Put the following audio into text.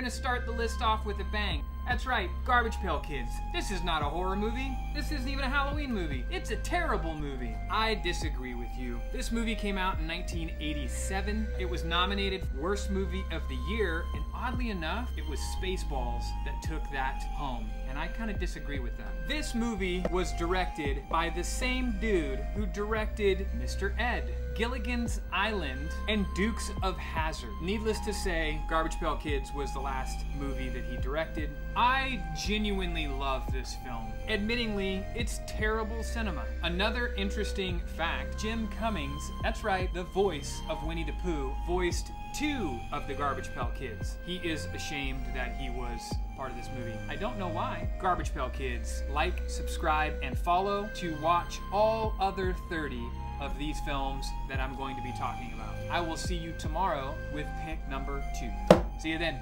gonna start the list off with a bang. That's right, Garbage Pail Kids. This is not a horror movie. This isn't even a Halloween movie. It's a terrible movie. I disagree with you. This movie came out in 1987. It was nominated Worst Movie of the Year, and oddly enough, it was Spaceballs that took that home. And I kind of disagree with that. This movie was directed by the same dude who directed Mr. Ed. Gilligan's Island, and Dukes of Hazzard. Needless to say, Garbage Pail Kids was the last movie that he directed. I genuinely love this film. Admittingly, it's terrible cinema. Another interesting fact, Jim Cummings, that's right, the voice of Winnie the Pooh, voiced two of the Garbage Pail Kids. He is ashamed that he was part of this movie. I don't know why. Garbage Pail Kids, like, subscribe, and follow to watch all other 30 of these films that I'm going to be talking about. I will see you tomorrow with pick number two. See you then.